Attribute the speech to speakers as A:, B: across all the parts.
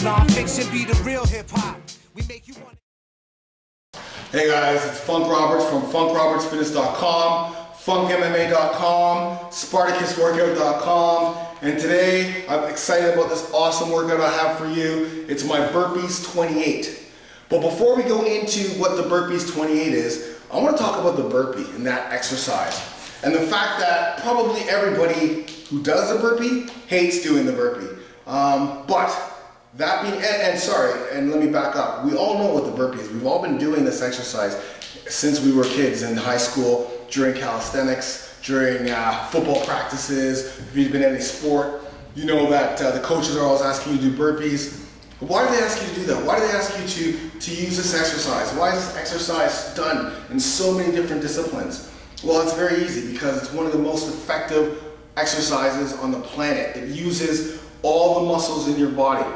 A: should be the real hip hop. We make you want.
B: Hey guys, it's Funk Roberts from FunkRobertsFitness.com, FunkMMA.com, SpartacusWorkout.com, and today I'm excited about this awesome workout I have for you. It's my Burpees 28. But before we go into what the Burpees 28 is, I want to talk about the burpee and that exercise. And the fact that probably everybody who does the burpee hates doing the burpee. Um, but that being, and, and, sorry, and let me back up. We all know what the burpee is. We've all been doing this exercise since we were kids in high school, during calisthenics, during uh, football practices. If you've been in any sport, you know that uh, the coaches are always asking you to do burpees. Why do they ask you to do that? Why do they ask you to, to use this exercise? Why is this exercise done in so many different disciplines? Well, it's very easy because it's one of the most effective exercises on the planet. It uses all the muscles in your body.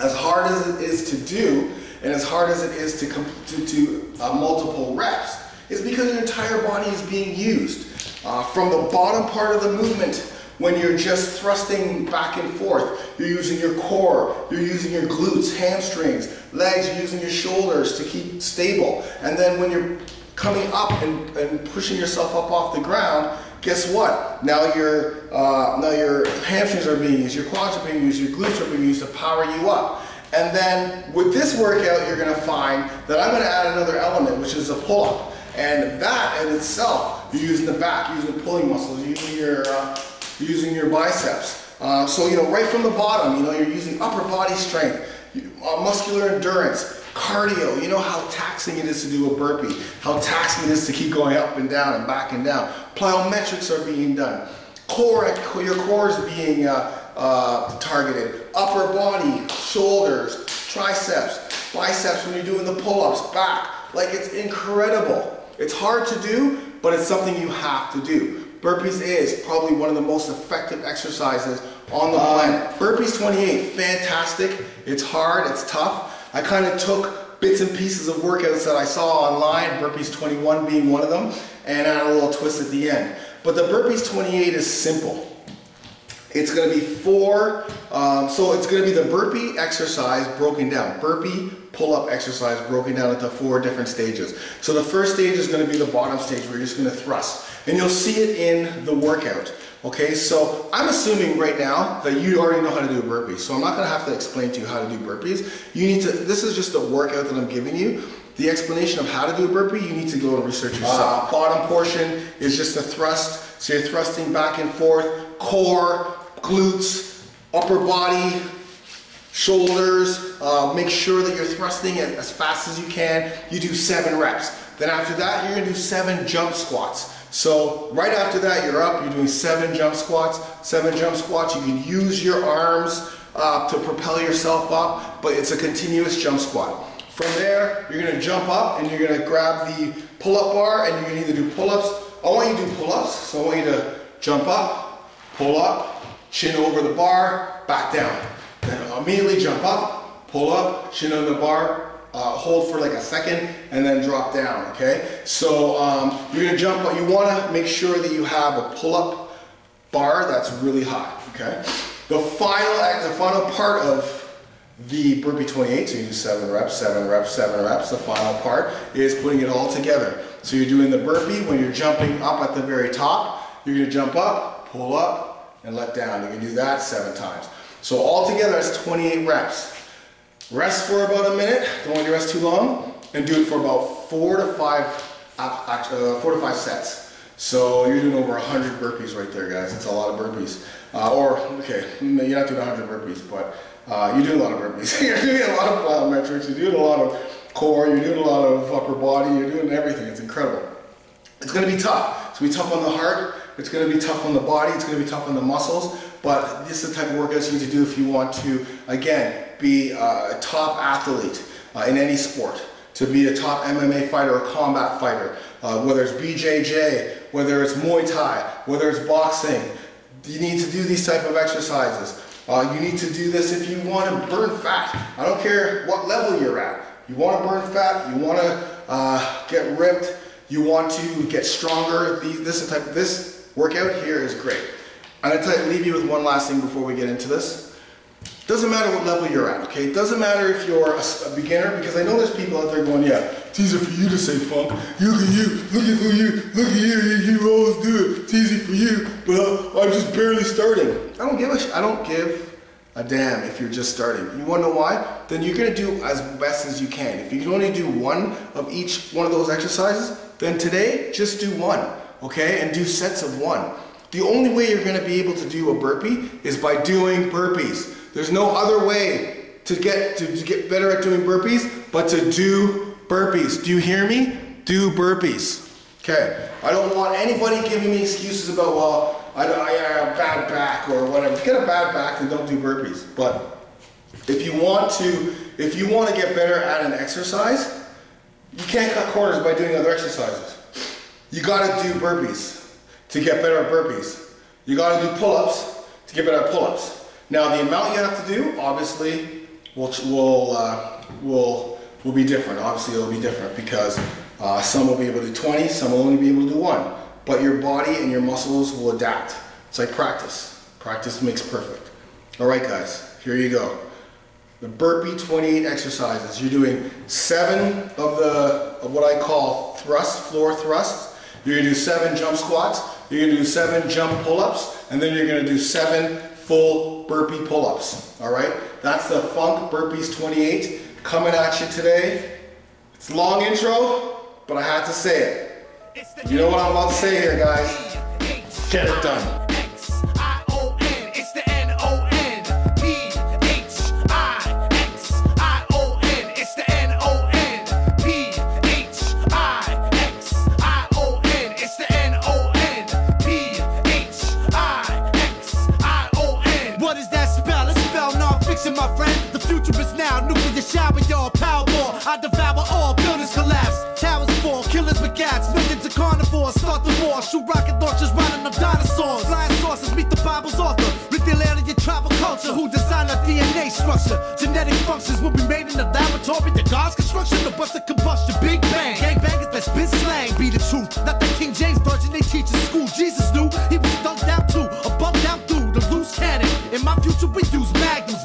B: As hard as it is to do, and as hard as it is to, to, to uh, multiple reps, is because your entire body is being used. Uh, from the bottom part of the movement when you're just thrusting back and forth. You're using your core, you're using your glutes, hamstrings, legs, you're using your shoulders to keep stable. And then when you're coming up and, and pushing yourself up off the ground, guess what? Now your, uh, now your hamstrings are being used, your quads are being used, your glutes are being used to power you up. And then with this workout, you're gonna find that I'm gonna add another element, which is a pull-up. And that in itself, you're using the back, you're using the pulling muscles, you're using your uh, using your biceps. Uh, so, you know, right from the bottom, you know, you're using upper body strength, uh, muscular endurance, cardio. You know how taxing it is to do a burpee, how taxing it is to keep going up and down and back and down. Plyometrics are being done. Core, your core is being uh, uh, targeted. Upper body, shoulders, triceps, biceps when you're doing the pull-ups, back. Like it's incredible. It's hard to do, but it's something you have to do. Burpees is probably one of the most effective exercises on the planet. Burpees 28, fantastic. It's hard, it's tough. I kind of took bits and pieces of workouts that I saw online, Burpees 21 being one of them, and add a little twist at the end. But the Burpees 28 is simple. It's going to be four, um, so it's going to be the burpee exercise broken down. Burpee pull-up exercise broken down into four different stages. So the first stage is going to be the bottom stage where you're just going to thrust. And you'll see it in the workout. Okay, so I'm assuming right now that you already know how to do a burpee. So I'm not gonna have to explain to you how to do burpees. You need to, this is just a workout that I'm giving you. The explanation of how to do a burpee, you need to go and research yourself. Uh, bottom portion is just a thrust. So you're thrusting back and forth, core, glutes, upper body, shoulders. Uh, make sure that you're thrusting as fast as you can. You do seven reps. Then after that, you're gonna do seven jump squats. So right after that, you're up, you're doing seven jump squats, seven jump squats. You can use your arms uh, to propel yourself up, but it's a continuous jump squat. From there, you're gonna jump up and you're gonna grab the pull-up bar and you're gonna either do pull-ups. I want you to do pull-ups, so I want you to jump up, pull up, chin over the bar, back down. Then immediately jump up, pull up, chin on the bar, uh, hold for like a second and then drop down, okay? So um, you're gonna jump, but you wanna make sure that you have a pull-up bar that's really high, okay? The final, the final part of the burpee 28, so you do seven reps, seven reps, seven reps. The final part is putting it all together. So you're doing the burpee when you're jumping up at the very top, you're gonna jump up, pull up, and let down. You can do that seven times. So all together, it's 28 reps. Rest for about a minute, don't want to rest too long, and do it for about four to five, uh, four to five sets. So you're doing over 100 burpees right there, guys. It's a lot of burpees. Uh, or, okay, you're not doing 100 burpees, but uh, you do a lot of burpees. you're doing a lot of plyometrics, you're doing a lot of core, you're doing a lot of upper body, you're doing everything. It's incredible. It's going to be tough. It's going to be tough on the heart. It's going to be tough on the body. It's going to be tough on the muscles. But this is the type of workouts you need to do if you want to, again, be a top athlete uh, in any sport, to be a top MMA fighter or combat fighter, uh, whether it's BJJ, whether it's Muay Thai, whether it's boxing. You need to do these type of exercises. Uh, you need to do this if you want to burn fat. I don't care what level you're at. You want to burn fat, you want to uh, get ripped, you want to get stronger. This type, this workout here is great. I'm going to leave you with one last thing before we get into this. Doesn't matter what level you're at, okay? It doesn't matter if you're a, a, beginner, because I know there's people out there going, yeah, it's easy for you to say funk. Look at you, look at who you, look at you, you, you always do it. It's easy for you, but I'm just barely starting. I don't give a I don't give a damn if you're just starting. You wanna know why? Then you're gonna do as best as you can. If you can only do one of each one of those exercises, then today, just do one, okay? And do sets of one. The only way you're gonna be able to do a burpee is by doing burpees. There's no other way to get to, to, get better at doing burpees but to do burpees. Do you hear me? Do burpees. Okay. I don't want anybody giving me excuses about well, I, I have a bad back or whatever. If you get a bad back, then don't do burpees. But if you want to, if you want to get better at an exercise, you can't cut corners by doing other exercises. You got to do burpees to get better at burpees. You got to do pull-ups to get better at pull-ups. Now the amount you have to do, obviously, will will uh, will will be different. Obviously, it'll be different because uh, some will be able to do 20, some will only be able to do one. But your body and your muscles will adapt. It's like practice. Practice makes perfect. All right, guys, here you go. The burpee 28 exercises. You're doing seven of the of what I call thrust, floor thrusts. You're gonna do seven jump squats. You're gonna do seven jump pull-ups, and then you're gonna do seven full burpee pull-ups, all right? That's the Funk Burpees 28 coming at you today. It's a long intro, but I had to say it. You know what I'm about to say here, guys? Get it done.
A: Buildings collapse, towers fall, killers with gats, millions of carnivores start the war, shoot rocket launchers, running up dinosaurs, flying saucers meet the Bible's author, reveal alien tribal culture, who designed our DNA structure, genetic functions will be made in the laboratory, the God's construction, the bust of combustion, Big Bang, gang bangers that spit slang, be the truth, not the King James version they teach in school. Jesus knew he was dunked out too, a bumped out dude, a loose cannon. In my future we use magnums,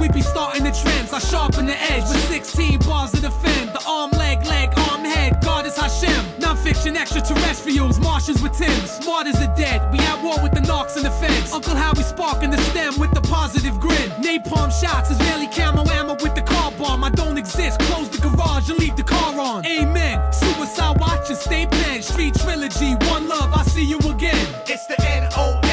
A: we be starting the trends. I sharpen the edge with 16 bars to defend. The arm, leg, leg, arm, head. God is Hashem. Non-fiction extraterrestrials, Martians with Tims. Smart are dead. We at war with the knocks and the feds. Uncle Howie sparking the stem with the positive grin. Napalm shots, is Israeli camo ammo with the car bomb. I don't exist. Close the garage and leave the car on. Amen. Suicide watch and stay pen. Street trilogy. One love. I see you again. It's the N O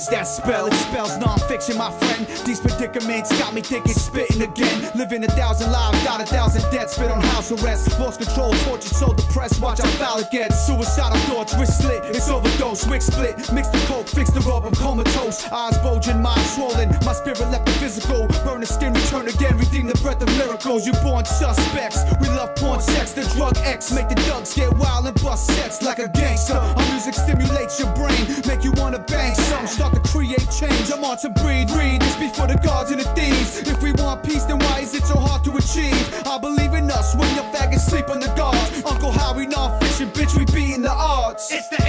A: spell. It spells non-fiction, my friend. These predicaments got me thinking, spitting again. Living a thousand lives, got a thousand deaths, Spit on house arrest, lost control, tortured, so depressed. Watch how foul it gets. Suicidal thoughts, wrist slit, it's overdose. Wick split, mix the coke, fix the rub, I'm comatose. Eyes bulging, mind swollen. My spirit left the physical. Burn the skin, return again, redeem the breath of miracles. You born suspects. We love porn, sex, the drug X. Make the ducks get wild and bust sets like a gangster. Our music stimulates your brain, make you wanna bang some. To create change. I'm on to breed, read this before the gods and the thieves. If we want peace, then why is it so hard to achieve? I believe in us when your faggots sleep on the guards. Uncle Howie, non-fiction, bitch, we beating the odds. It's the